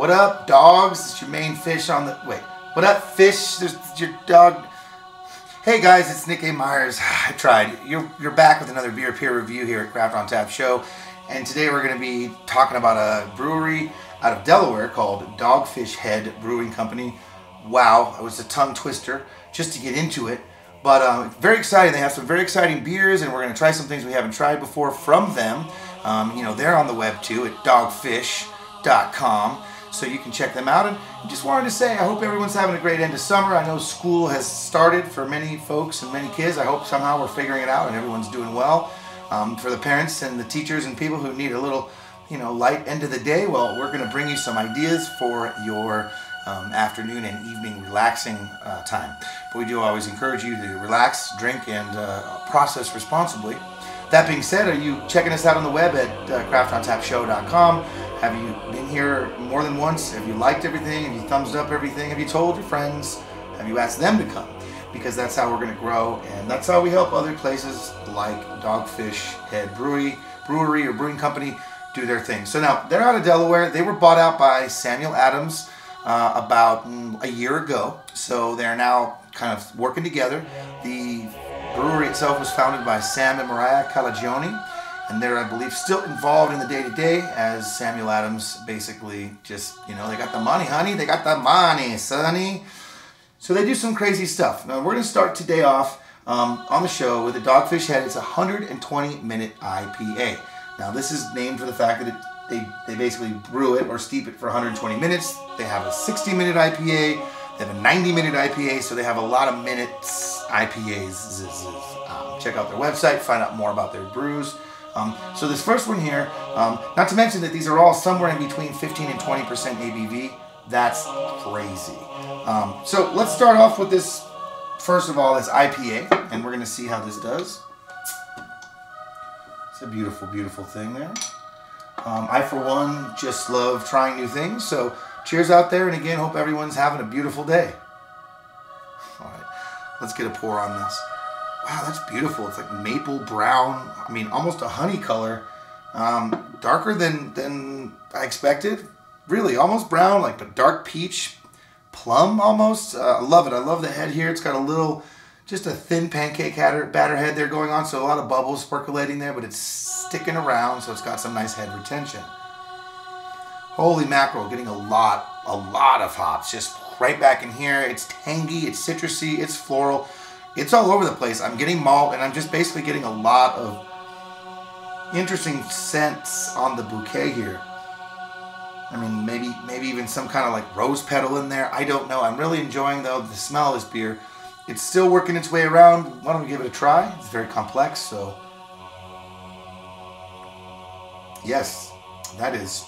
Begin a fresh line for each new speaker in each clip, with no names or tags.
What up, dogs? It's your main fish on the. Wait. What up, fish? There's your dog. Hey guys, it's Nick A. Meyers. I tried. You're, you're back with another beer peer review here at Craft on Tap Show. And today we're going to be talking about a brewery out of Delaware called Dogfish Head Brewing Company. Wow, it was a tongue twister just to get into it. But uh, very exciting. They have some very exciting beers, and we're going to try some things we haven't tried before from them. Um, you know, they're on the web too at dogfish.com, so you can check them out. And just wanted to say, I hope everyone's having a great end of summer. I know school has started for many folks and many kids. I hope somehow we're figuring it out and everyone's doing well. Um, for the parents and the teachers and people who need a little, you know, light end of the day, well, we're going to bring you some ideas for your um, afternoon and evening relaxing uh, time. But we do always encourage you to relax, drink, and uh, process responsibly. That being said, are you checking us out on the web at uh, craftontapshow.com? Have you been here more than once? Have you liked everything? Have you thumbs up everything? Have you told your friends? Have you asked them to come? Because that's how we're going to grow, and that's how we help other places like Dogfish Head Brewery, Brewery or Brewing Company do their thing. So now they're out of Delaware. They were bought out by Samuel Adams uh, about mm, a year ago. So they're now kind of working together. The brewery itself was founded by Sam and Mariah Calagione, and they're, I believe, still involved in the day to day as Samuel Adams basically just, you know, they got the money, honey, they got the money, sonny. So they do some crazy stuff. Now we're going to start today off um, on the show with a Dogfish Head. It's a 120 minute IPA. Now this is named for the fact that it they, they basically brew it or steep it for 120 minutes. They have a 60 minute IPA. They have a 90 minute IPA, so they have a lot of minutes IPAs. Um, check out their website, find out more about their brews. Um, so this first one here, um, not to mention that these are all somewhere in between 15 and 20% ABV. That's crazy. Um, so let's start off with this, first of all, this IPA, and we're going to see how this does. It's a beautiful, beautiful thing there. Um, I, for one, just love trying new things. So, cheers out there. And again, hope everyone's having a beautiful day. Let's get a pour on this. Wow, that's beautiful. It's like maple brown. I mean, almost a honey color. Um, darker than, than I expected. Really, almost brown, like a dark peach plum almost. Uh, I love it. I love the head here. It's got a little just a thin pancake batter head there going on, so a lot of bubbles percolating there, but it's sticking around, so it's got some nice head retention. Holy mackerel, getting a lot, a lot of hops, just right back in here. It's tangy, it's citrusy, it's floral. It's all over the place. I'm getting malt, and I'm just basically getting a lot of interesting scents on the bouquet here. I mean, maybe maybe even some kind of like rose petal in there. I don't know. I'm really enjoying, though, the smell of this beer. It's still working its way around. Why don't we give it a try? It's very complex, so. Yes, that is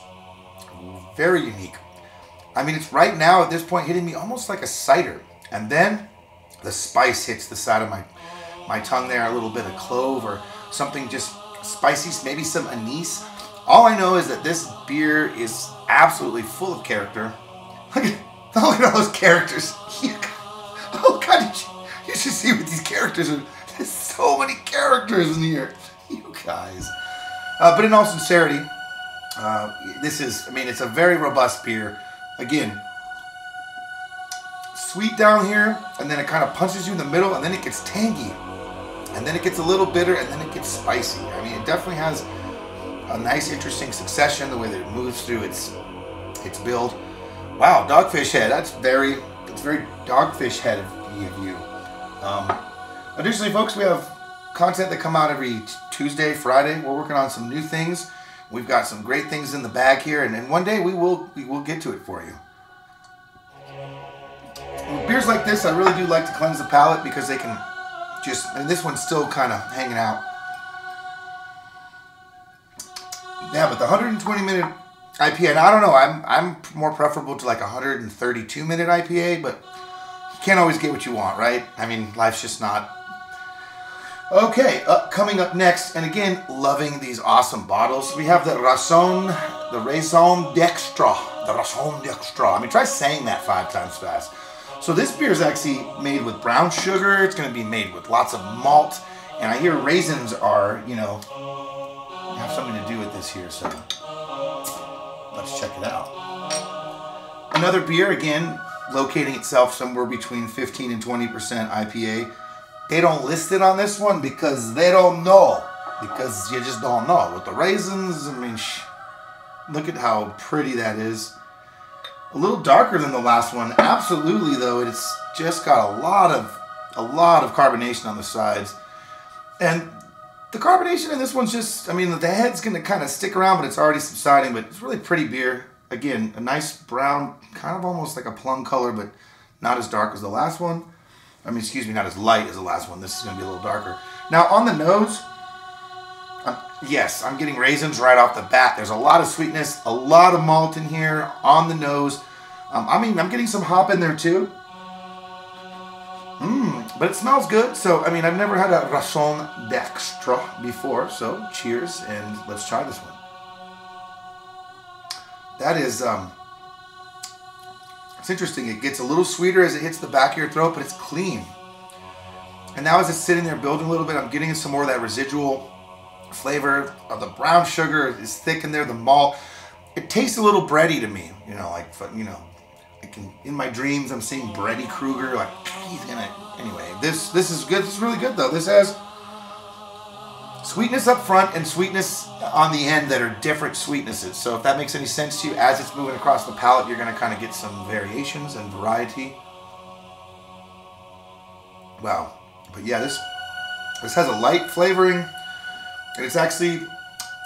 very unique. I mean, it's right now at this point hitting me almost like a cider. And then the spice hits the side of my, my tongue there, a little bit of clove or something just spicy, maybe some anise. All I know is that this beer is absolutely full of character. Look at, look at all those characters. oh God, you should see what these characters are. There's so many characters in here. You guys. Uh, but in all sincerity, uh, this is, I mean, it's a very robust beer. Again, sweet down here, and then it kind of punches you in the middle, and then it gets tangy. And then it gets a little bitter, and then it gets spicy. I mean, it definitely has a nice, interesting succession, the way that it moves through its its build. Wow, dogfish head. That's very, it's very dogfish head of you. Um, additionally, folks, we have content that come out every Tuesday, Friday. We're working on some new things. We've got some great things in the bag here, and, and one day we will we will get to it for you. With beers like this, I really do like to cleanse the palate because they can just, and this one's still kind of hanging out. Yeah, but the 120 minute IPA, and I don't know, I'm I'm more preferable to like a 132 minute IPA, but you can't always get what you want, right? I mean, life's just not. Okay, uh, coming up next, and again, loving these awesome bottles. We have the Raison, the Raison d'Extra, the Raison d'Extra. I mean, try saying that five times fast. So this beer is actually made with brown sugar. It's going to be made with lots of malt, and I hear raisins are, you know, have something to do with this here. So let's check it out. another beer, again, locating itself somewhere between 15 and 20% IPA. They don't list it on this one because they don't know. Because you just don't know. With the raisins, I mean, look at how pretty that is. A little darker than the last one. Absolutely, though, it's just got a lot of a lot of carbonation on the sides. And the carbonation in this one's just, I mean, the head's going to kind of stick around, but it's already subsiding. But it's really pretty beer. Again, a nice brown, kind of almost like a plum color, but not as dark as the last one. I mean, excuse me, not as light as the last one. This is going to be a little darker. Now, on the nose, um, yes, I'm getting raisins right off the bat. There's a lot of sweetness, a lot of malt in here on the nose. Um, I mean, I'm getting some hop in there too. Mmm, but it smells good. So, I mean, I've never had a Raison d'Extra before. So, cheers, and let's try this one. That is, um, it's interesting. It gets a little sweeter as it hits the back of your throat, but it's clean. And now as it's sitting there building a little bit, I'm getting some more of that residual flavor of the brown sugar is thick in there, the malt. It tastes a little bready to me, you know, like, you know, I can, in my dreams, I'm seeing Bready Krueger, like, he's gonna, anyway, this, this is good, this is really good though. This has sweetness up front and sweetness on the end that are different sweetnesses. So if that makes any sense to you, as it's moving across the palate, you're gonna kind of get some variations and variety. Wow. But yeah, this, this has a light flavoring and it's actually,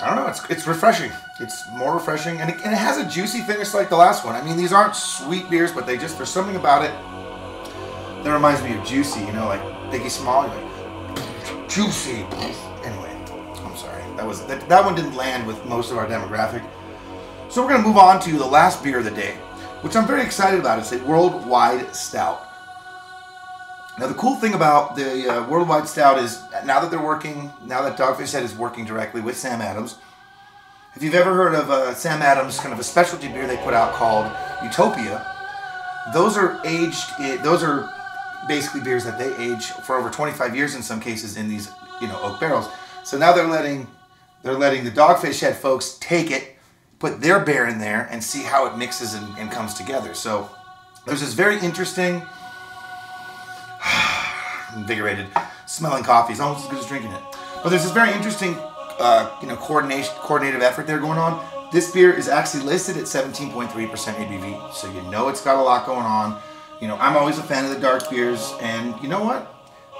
I don't know, it's, it's refreshing. It's more refreshing, and it, and it has a juicy finish like the last one. I mean, these aren't sweet beers, but they just, there's something about it that reminds me of juicy, you know, like Biggie Small, like, juicy. That was that, that one didn't land with most of our demographic. So we're going to move on to the last beer of the day, which I'm very excited about. It's a Worldwide Stout. Now, the cool thing about the uh, Worldwide Stout is now that they're working, now that Dogfish Head is working directly with Sam Adams, if you've ever heard of uh, Sam Adams, kind of a specialty beer they put out called Utopia, those are aged, those are basically beers that they age for over 25 years in some cases in these, you know, oak barrels. So now they're letting, they're letting the Dogfish Head folks take it, put their beer in there, and see how it mixes and, and comes together. So there's this very interesting invigorated. Smelling coffee is almost as good as drinking it. But there's this very interesting, uh, you know, coordination, coordinative effort there going on. This beer is actually listed at 17.3% ABV, so you know it's got a lot going on. You know, I'm always a fan of the dark beers, and you know what?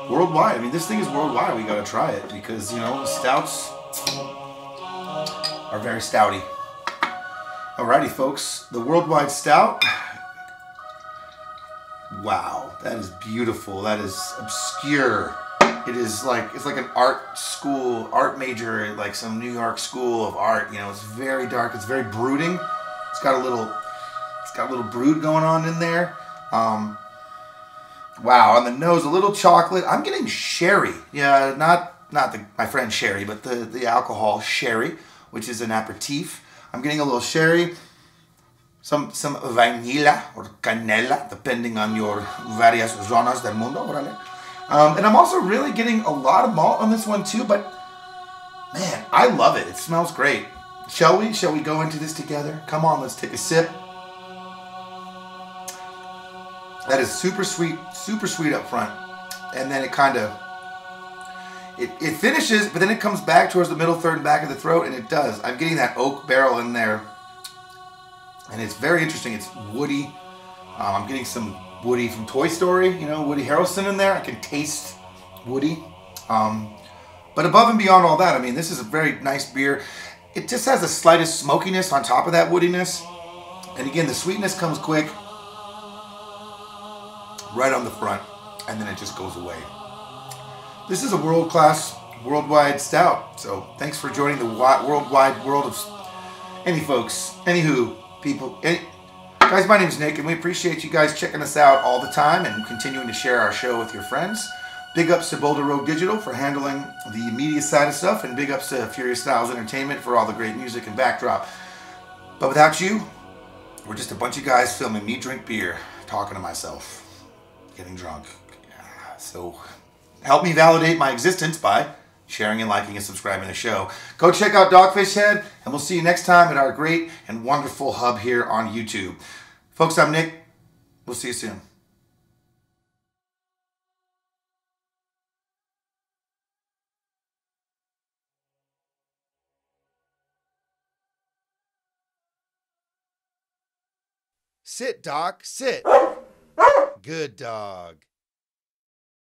Worldwide. I mean, this thing is worldwide. We got to try it because you know stouts are very stouty. Alrighty, folks. The worldwide stout Wow, that is beautiful. That is obscure. It is like it's like an art school, art major, like some New York school of art. You know, it's very dark. It's very brooding. It's got a little, it's got a little brood going on in there. Um, wow, on the nose, a little chocolate. I'm getting sherry. Yeah, not not the, my friend sherry, but the the alcohol sherry, which is an aperitif. I'm getting a little sherry some some vanilla or canela, depending on your various zonas del mundo. Um, and I'm also really getting a lot of malt on this one too, but man, I love it. It smells great. Shall we? Shall we go into this together? Come on, let's take a sip. That is super sweet, super sweet up front. And then it kind of, it, it finishes, but then it comes back towards the middle third and back of the throat, and it does. I'm getting that oak barrel in there and it's very interesting. It's Woody. Um, I'm getting some Woody from Toy Story. You know, Woody Harrelson in there. I can taste Woody. Um, but above and beyond all that, I mean, this is a very nice beer. It just has the slightest smokiness on top of that woodiness. And again, the sweetness comes quick, right on the front, and then it just goes away. This is a world-class, worldwide stout. So thanks for joining the worldwide world of any folks. Anywho, people. Any, guys, my name is Nick, and we appreciate you guys checking us out all the time and continuing to share our show with your friends. Big ups to Bolder Rogue Digital for handling the media side of stuff, and big ups to FuriouStylz Entertainment for all the great music and backdrop. But without you, we're just a bunch of guys filming me drink beer, talking to myself, getting drunk. So Help me validate my existence by sharing and liking and subscribing to the show. Go check out Dogfish Head, and we'll see you next time at our great and wonderful hub here on YouTube. Folks, I'm Nick. We'll see you soon. Sit, Doc, sit. Good dog.